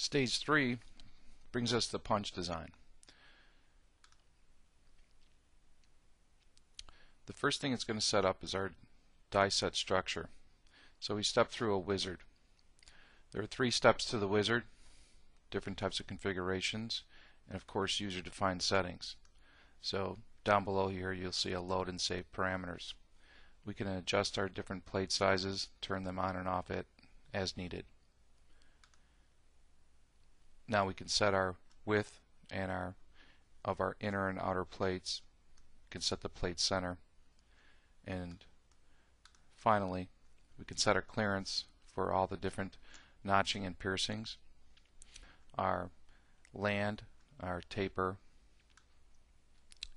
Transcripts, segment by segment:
Stage 3 brings us the punch design. The first thing it's going to set up is our die set structure. So we step through a wizard. There are three steps to the wizard, different types of configurations, and of course user defined settings. So down below here you'll see a load and save parameters. We can adjust our different plate sizes, turn them on and off it as needed. Now we can set our width and our of our inner and outer plates. We can set the plate center. And finally, we can set our clearance for all the different notching and piercings. Our land, our taper,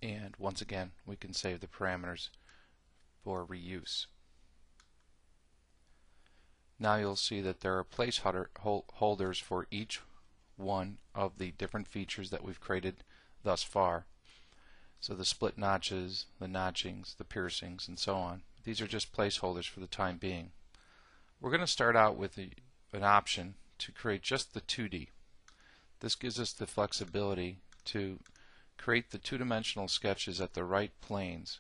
and once again, we can save the parameters for reuse. Now you'll see that there are placeholders for each one of the different features that we've created thus far. So the split notches, the notchings, the piercings, and so on. These are just placeholders for the time being. We're going to start out with a, an option to create just the 2D. This gives us the flexibility to create the two-dimensional sketches at the right planes,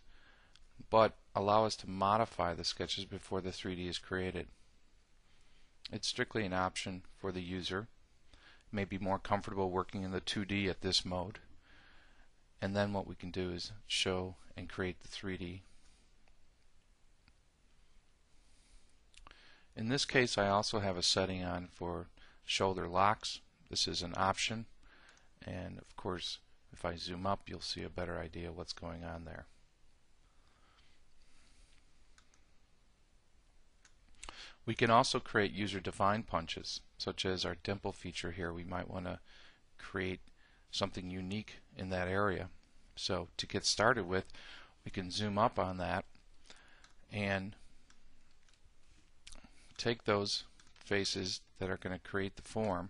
but allow us to modify the sketches before the 3D is created. It's strictly an option for the user may be more comfortable working in the 2D at this mode. And then what we can do is show and create the 3D. In this case I also have a setting on for shoulder locks. This is an option and of course if I zoom up you'll see a better idea what's going on there. We can also create user-defined punches, such as our dimple feature here. We might want to create something unique in that area. So to get started with, we can zoom up on that and take those faces that are going to create the form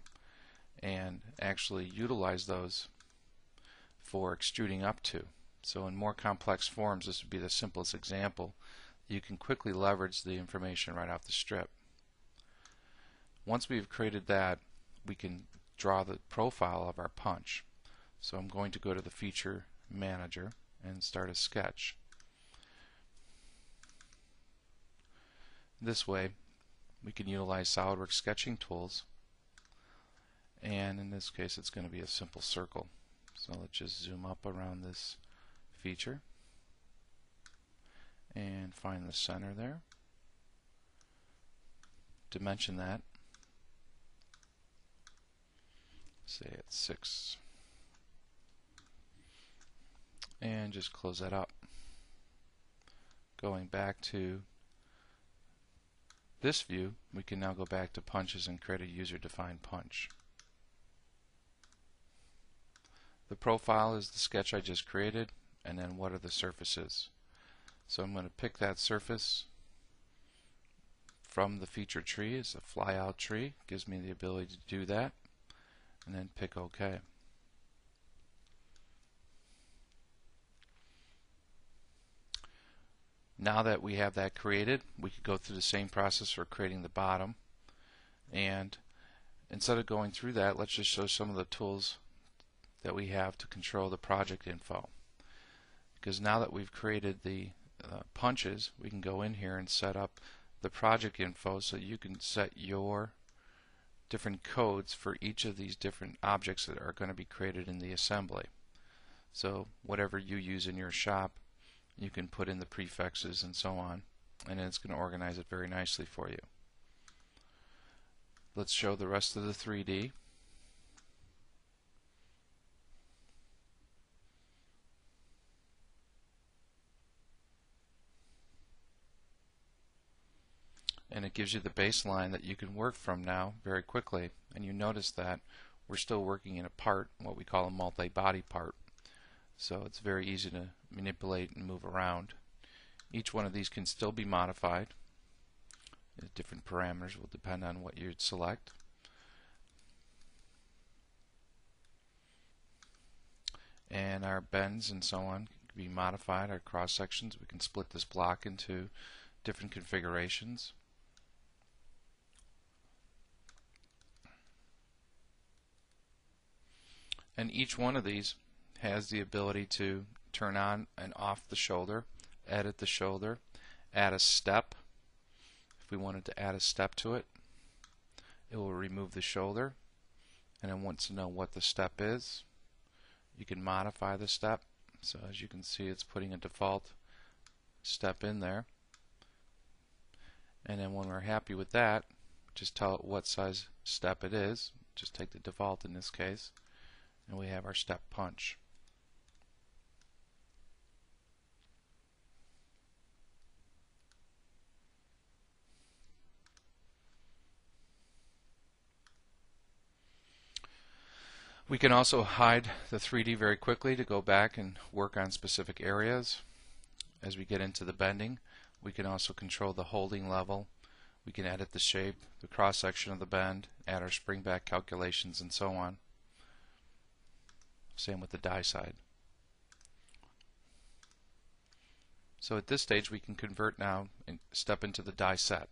and actually utilize those for extruding up to. So in more complex forms, this would be the simplest example you can quickly leverage the information right off the strip. Once we've created that, we can draw the profile of our punch. So I'm going to go to the feature manager and start a sketch. This way we can utilize SOLIDWORKS sketching tools and in this case it's going to be a simple circle. So let's just zoom up around this feature and find the center there. Dimension that. Say it's 6. And just close that up. Going back to this view, we can now go back to punches and create a user-defined punch. The profile is the sketch I just created, and then what are the surfaces. So I'm going to pick that surface from the feature tree. It's a flyout tree. Gives me the ability to do that. And then pick OK. Now that we have that created, we could go through the same process for creating the bottom. And instead of going through that, let's just show some of the tools that we have to control the project info. Because now that we've created the uh, punches, we can go in here and set up the project info so you can set your different codes for each of these different objects that are going to be created in the assembly. So whatever you use in your shop, you can put in the prefixes and so on, and it's going to organize it very nicely for you. Let's show the rest of the 3D. And it gives you the baseline that you can work from now very quickly. And you notice that we're still working in a part what we call a multi-body part. So it's very easy to manipulate and move around. Each one of these can still be modified. The different parameters will depend on what you'd select. And our bends and so on can be modified. Our cross sections we can split this block into different configurations And each one of these has the ability to turn on and off the shoulder, edit the shoulder, add a step. If we wanted to add a step to it, it will remove the shoulder and it wants to know what the step is. You can modify the step. So as you can see, it's putting a default step in there. And then when we're happy with that, just tell it what size step it is. Just take the default in this case. And we have our step punch. We can also hide the 3D very quickly to go back and work on specific areas. As we get into the bending, we can also control the holding level. We can edit the shape, the cross section of the bend, add our spring back calculations, and so on. Same with the die side. So at this stage we can convert now and step into the die set.